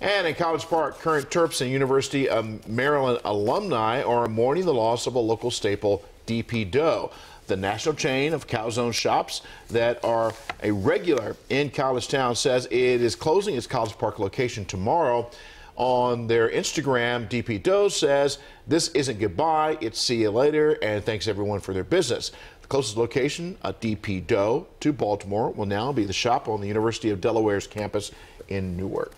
And in College Park, current Terps and University of Maryland alumni are mourning the loss of a local staple, DP Dough, the national chain of calzone shops that are a regular in College Town says it is closing its College Park location tomorrow. On their Instagram, DP Dough says, This isn't goodbye, it's see you later, and thanks everyone for their business. The closest location, uh, a DP Dough to Baltimore, will now be the shop on the University of Delaware's campus in Newark.